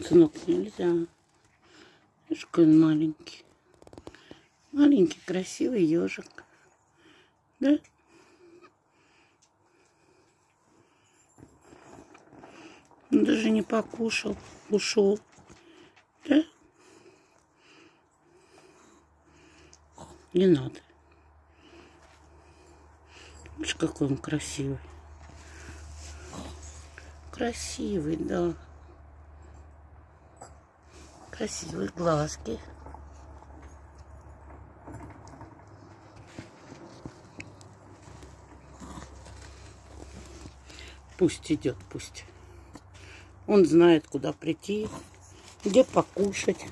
Сынок, нельзя. Видишь, какой он маленький. Маленький, красивый ежик. Да? Он даже не покушал, ушел. Да? Не надо. Видишь, какой он красивый. Красивый, да. Красивые глазки. Пусть идет, пусть. Он знает, куда прийти, где покушать.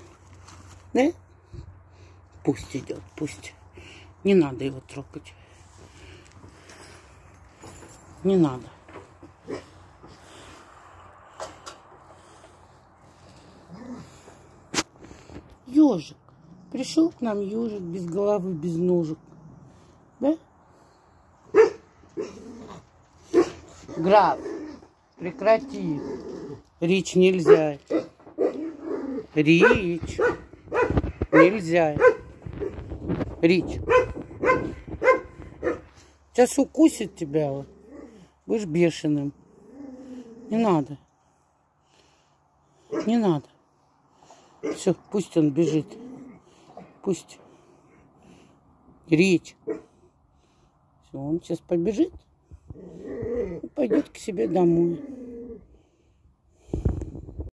Да? Пусть идет, пусть. Не надо его трогать. Не надо. Ежик. Пришел к нам ежик без головы, без ножек. Да? Граф, прекрати. Рич нельзя. Рич. Нельзя. Рич. Сейчас укусит тебя. Вот. Будешь бешеным. Не надо. Не надо. Все, пусть он бежит. Пусть. Речь. Все, он сейчас побежит и пойдет к себе домой.